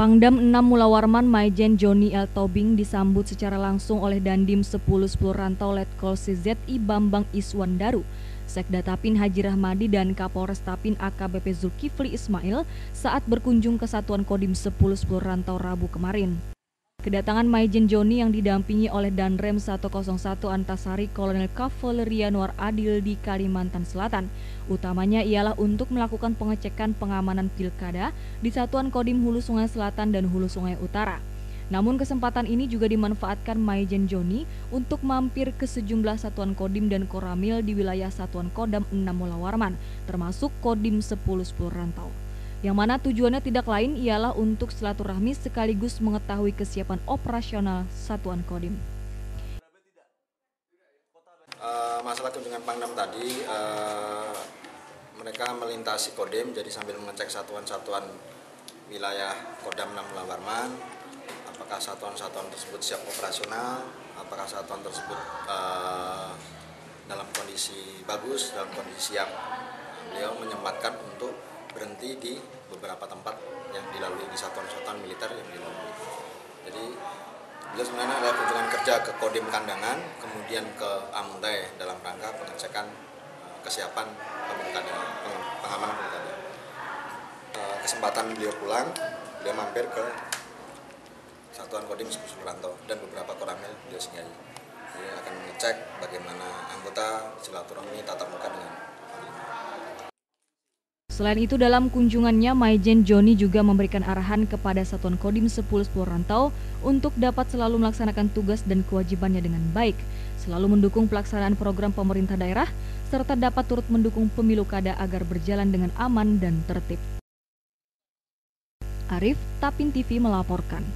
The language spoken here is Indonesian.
Pangdam 6 Mulawarman Maijen Joni L. Tobing disambut secara langsung oleh Dandim 10 10 Rantau Letkol CZI Bambang Iswandaru, Sekda Tapin Haji Rahmadi dan Kapolres Tapin AKBP Zulkifli Ismail saat berkunjung ke Satuan Kodim 10 10 Rantau Rabu kemarin. Kedatangan Maijen Joni yang didampingi oleh Danrem 101 Antasari Kolonel Kavaleria Noor Adil di Kalimantan Selatan. Utamanya ialah untuk melakukan pengecekan pengamanan pilkada di Satuan Kodim Hulu Sungai Selatan dan Hulu Sungai Utara. Namun kesempatan ini juga dimanfaatkan Maijen Joni untuk mampir ke sejumlah satuan Kodim dan Koramil di wilayah Satuan Kodam 6 Mulawarman, termasuk Kodim 10 10 Rantau yang mana tujuannya tidak lain ialah untuk silaturahmi sekaligus mengetahui kesiapan operasional Satuan Kodim. Uh, masalah kunjungan Pangdam tadi, uh, mereka melintasi Kodim, jadi sambil mengecek satuan-satuan wilayah Kodam 6 Lawarman, apakah satuan-satuan tersebut siap operasional, apakah satuan tersebut uh, dalam kondisi bagus, dalam kondisi siap. Beliau menyempatkan untuk berhenti di beberapa tempat yang dilalui di satuan-satuan militer yang dilalui. Jadi beliau sebenarnya adalah kunjungan kerja ke Kodim Kandangan, kemudian ke Amuntai dalam rangka pengecekan uh, kesiapan pemilkada, pengamanan pemilkada. Uh, kesempatan beliau pulang, beliau mampir ke Satuan Kodim Susuranto dan beberapa koramil beliau singgahi. Jadi akan mengecek bagaimana anggota silaturahmi tatap muka dengan Selain itu dalam kunjungannya Maijen Joni juga memberikan arahan kepada Satuan Kodim 10 10 Rantau untuk dapat selalu melaksanakan tugas dan kewajibannya dengan baik, selalu mendukung pelaksanaan program pemerintah daerah serta dapat turut mendukung pemilu kada agar berjalan dengan aman dan tertib. Arif Tapin TV melaporkan.